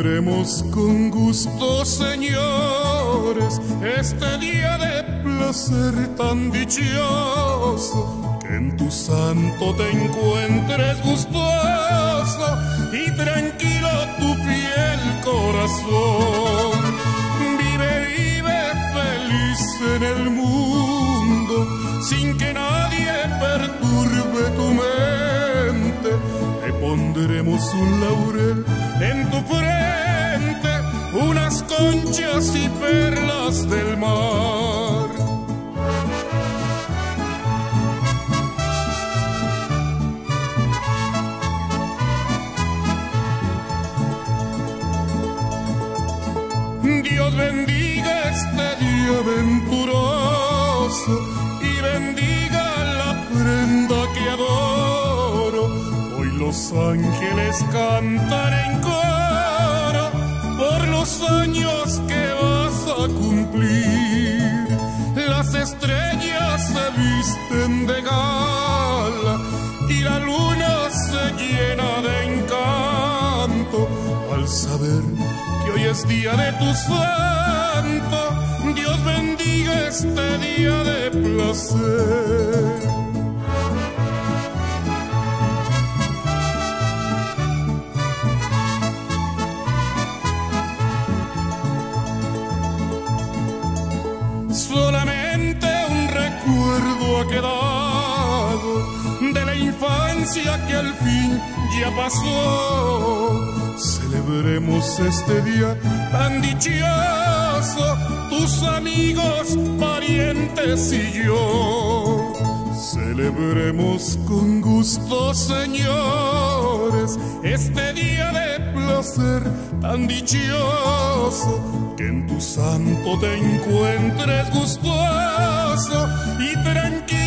Celebremos con gusto, señores, este día de placer tan dichoso, que en tu santo te encuentres gustoso y tranquilo tu fiel corazón. Vive, vive feliz en el mundo, sin que nadie pondremos un laurel en tu frente, unas conchas y perlas del mar. Dios bendiga este día venturoso y bendiga la prenda que adoro. Los ángeles cantan en coro por los años que vas a cumplir. Las estrellas se visten de gala y la luna se llena de encanto al saber que hoy es día de tu santo. Dios bendiga este día de placer. Solamente un recuerdo ha quedado de la infancia que al fin ya pasó. Celebremos este día tan dichoso, tus amigos, parientes y yo. Celebremos con gusto, señores, este día de placer tan dichoso, que en tu santo te encuentres gustoso y tranquilo.